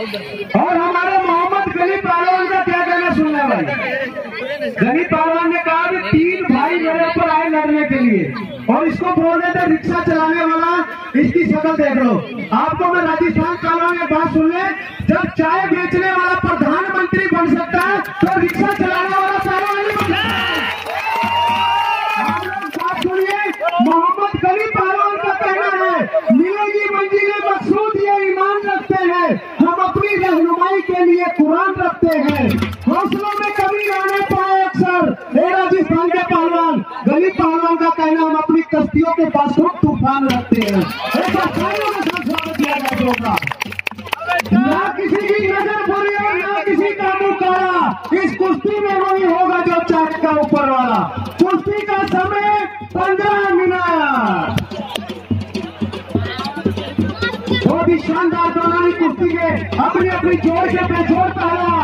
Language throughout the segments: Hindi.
और हमारे मोहम्मद गरीब पालवान का क्या कहना सुनना भाई? गरीब पालवान ने कहा कि तीन भाई मेरे ऊपर आए लड़ने के लिए। और इसको बोल रहे थे, रिक्शा चलाने वाला, इसकी शक्ल देख लो। आपको मैं राजस्थान पहलवान की बात सुन ले जब चाय बेचने वाला प्रधानमंत्री बन सकता है तो रिक्शा चलाने गली पहलवान का कहना, हम अपनी कश्तियों के पास तूफ़ान रखते हैं। ऐसा सालों के साथ स्वागत किया होगा ना किसी की नज़र बुरी और ना किसी का मुँह काला। इस कुश्ती में वही होगा जो का ऊपर वाला। कुश्ती का समय पंद्रह मिनट। बहुत ही शानदार दौरानी कुश्ती के अपनी अपनी ज़ोर से बेजोड़ पहला।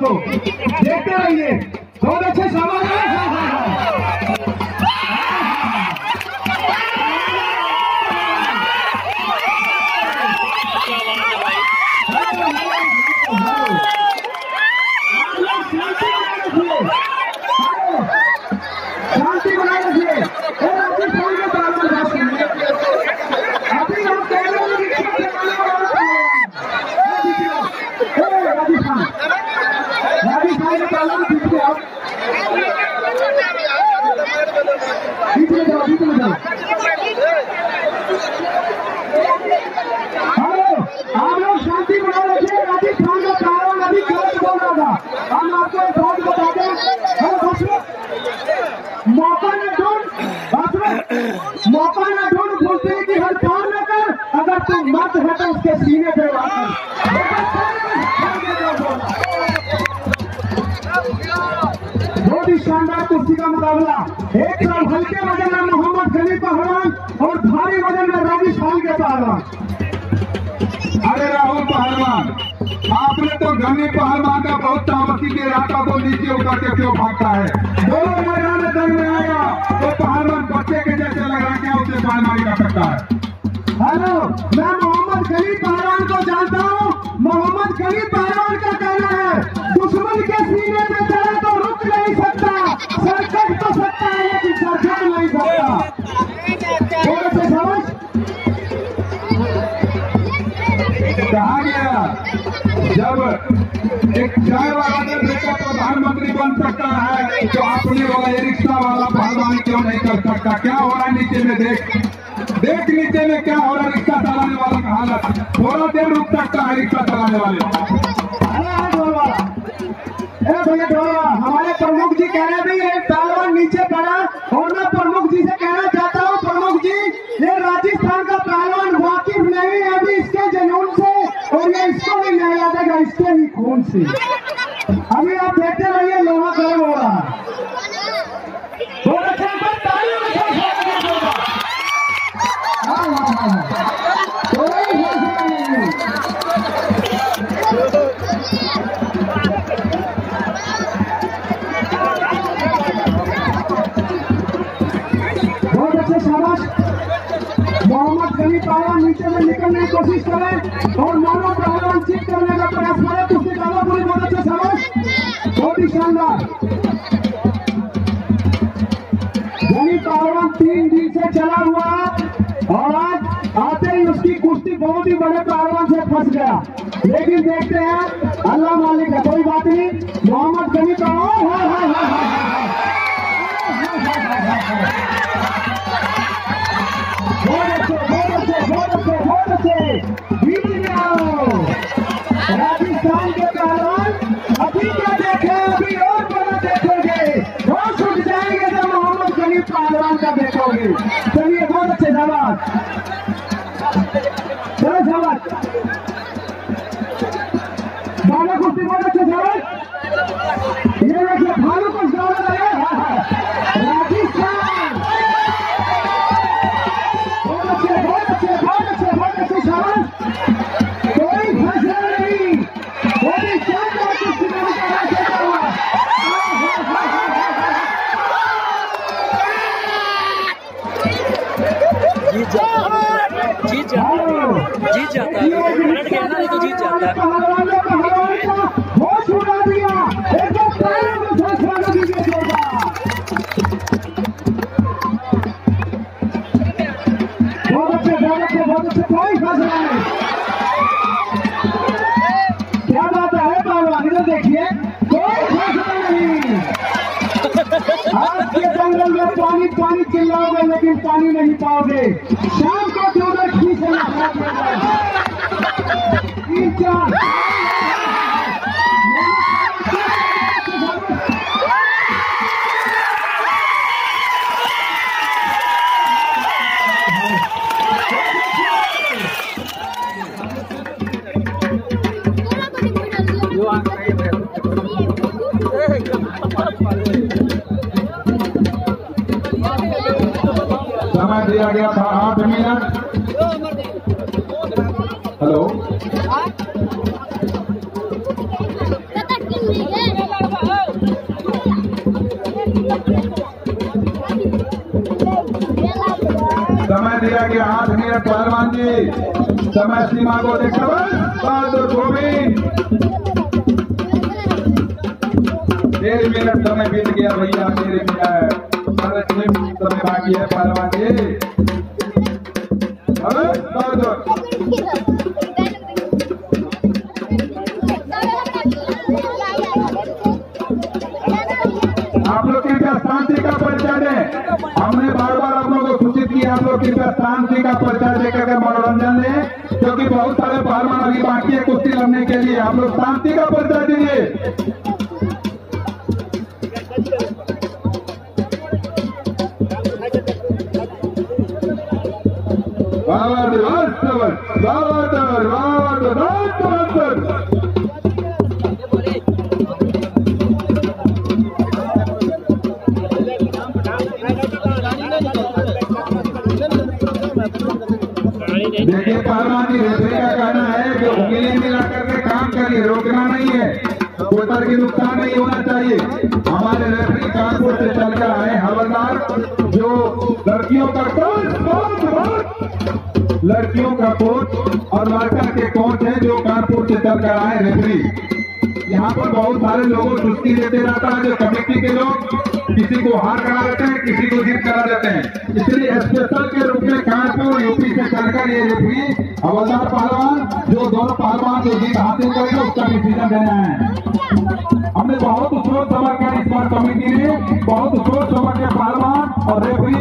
दोस्तों देखते रहिए। बहुत अच्छे सवाल शांति बनाए रखिए और राजस्थान के पहलवान बात सुनिए अभी हम कह रहे हैं कि किसी चलाने वाला पहलवान। ए, राजस्थान राजस्थान के पहलवान पीछे आओ पीछे जाओ पीछे जाओ हेलो आप लोग शांति बनाए रखिए राजस्थान का पहलवान अभी गलत बोल रहा था हम आपको एक बात बता दें हेलो बस मौका न ढूंढ बस में मौका न ढूंढ घुसने की हर पार न कर अगर तू मत है तो उसके सीने पे बहुत ही। शानदार कुश्ती का मुकाबला। एक तरफ़ हल्के वज़न में मोहम्मद गली पहलवान और भारी वज़न में राजस्थान के पहलवान। अरे राहुल पहलवान, आपने तो घनी पहलवान का बहुत तामसी के रास्ता को नीचे उतर के क्यों भागता है? दोनों मैदान में आएगा तो पहलवान बच्चे के जैसे लग रहा क्या उसे पहलवानी कर सकता है? कहा गया, जब एक चाय वाला जब बेटा प्रधानमंत्री बन सकता है तो अपने वाला रिक्शा वाला पहलवान क्यों नहीं कर सकता? क्या हो रहा है नीचे में? देख देख नीचे में क्या हो रहा है? रिक्शा चलाने वाला का हालत थोड़ा देर रुक सकता है रिक्शा चलाने वाले। ही से। अभी आप देखते रहिए लोहा गर्म हो रहा है। अच्छा। हाँ, हाँ, हाँ। बहुत मोहम्मद गली पहलवान नीचे में निकलने की कोशिश करें और मानो पहलवान चीट करने का प्रयास करें। शानदार यानी पहलवान तीन दिन से चला हुआ और आज आते ही उसकी कुश्ती बहुत ही बड़े पहलवान से फंस गया। लेकिन देखते हैं, अल्लाह मालिक है कोई बात नहीं। मोहम्मद गनी का जीत जाता है। जीत जाता है। जीत जाता है। पानी चिल्लाओगे लेकिन पानी नहीं पाओगे। शाम का चौदह खींचना दिया गया था आठ मिनट। हेलो? समय दिया गया आठ मिनट, पहलवान जी। समय सीमा को बस बहादुर गोविंद। डेढ़ मिनट समय बीत गया भैया, डेढ़ मिनट। समय बाकी है, पहलवान जी। लोग कृपया शांति का परिचय देकर के मनोरंजन दें क्योंकि बहुत सारे पहलवान अभी बाकी है कुश्ती लड़ने के लिए। आप लोग शांति का परिचय दीजिए। बहादुर काम करिए रोकना नहीं है। कोतर की नुकसान नहीं होना चाहिए। हमारे रेफरी कानपुर से चलकर आए हवलदार, जो लड़कियों का कोच लड़कियों का कोच और लड़का के कोच है जो कानपुर से चलकर आए रेफरी यहाँ पर बहुत सारे लोगों सुस्ती देते रहता है, जो कमेटी के लोग किसी को हार करा देते हैं, किसी को जीत करा देते हैं। इसलिए स्पेशल के रूप में कानपुर, यूपी से चलकर ये रेफरी, हवलदार पहलवान, जो दोनों पहलवान जो जीत हासिल करेंगे उसका डिसीज़न देना है। हमने बहुत सोच समझ कर इस बार कमेटी ने, बहुत सोच समझ के पहलवान और रेफरी